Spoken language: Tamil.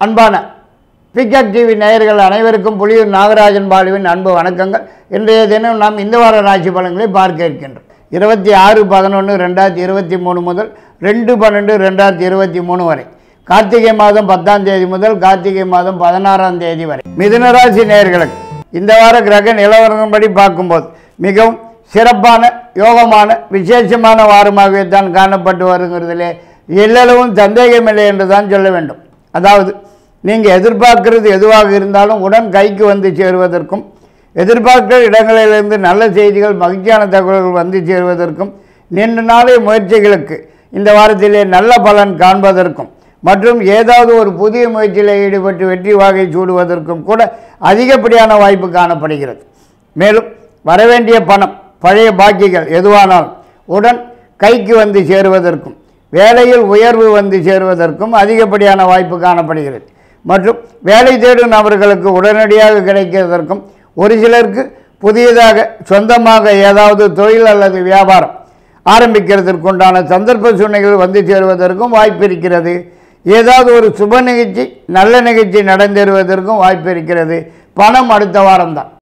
அன்பான பிகப் டிவி நேயர்கள் அனைவருக்கும் புலியூர் நாகராஜன் பாலுவின் அன்பு வணக்கங்கள். இன்றைய தினம் நாம் இந்த வார ராசி பலன்களை பார்க்க இருக்கின்றோம். இருபத்தி ஆறு பதினொன்று ரெண்டாயிரத்தி இருபத்தி மூணு முதல் ரெண்டு பன்னெண்டு ரெண்டாயிரத்தி இருபத்தி மூணு வரை. கார்த்திகை மாதம் பத்தாம் தேதி முதல் கார்த்திகை மாதம் பதினாறாம் தேதி வரை. மிதுனராசி நேயர்களுக்கு இந்த வார கிரக நிலவரப்படி பார்க்கும்போது மிகவும் சிறப்பான யோகமான விசேஷமான வாரமாகவே தான் காணப்பட்டு வருங்கிறதுலே எல்லளவும் சந்தேகமில்லை என்று தான் சொல்ல வேண்டும். அதாவது நீங்கள் எதிர்பார்க்கிறது எதுவாக இருந்தாலும் உடன் கைக்கு வந்து சேருவதற்கும் எதிர்பார்க்கிற இடங்களிலிருந்து நல்ல செய்திகள் மகிழ்ச்சியான தகவல்கள் வந்து சேருவதற்கும் நீண்ட நாளே முயற்சிகளுக்கு இந்த வாரத்திலே நல்ல பலன் காண்பதற்கும் மற்றும் ஏதாவது ஒரு புதிய முயற்சியில் ஈடுபட்டு வெற்றி வாகை சூடுவதற்கும் கூட அதிகப்படியான வாய்ப்பு காணப்படுகிறது. மேலும் வரவேண்டிய பணம் பழைய பாக்கிகள் எதுவானாலும் உடன் கைக்கு வந்து சேருவதற்கும் வேலையில் உயர்வு வந்து சேருவதற்கும் அதிகப்படியான வாய்ப்பு காணப்படுகிறது. மற்றும் வேலை தேடும் நபர்களுக்கு உடனடியாக கிடைக்கிறதற்கும் ஒரு சிலருக்கு புதியதாக சொந்தமாக ஏதாவது தொழில் அல்லது வியாபாரம் ஆரம்பிக்கிறதற்குண்டான சந்தர்ப்ப சூழ்நிலைகள் வந்து சேருவதற்கும் வாய்ப்பு இருக்கிறது. ஏதாவது ஒரு சுப நிகழ்ச்சி நல்ல நிகழ்ச்சி நடந்தேறுவதற்கும் வாய்ப்பு இருக்கிறது. பணம் அடுத்த வாரம்தான்.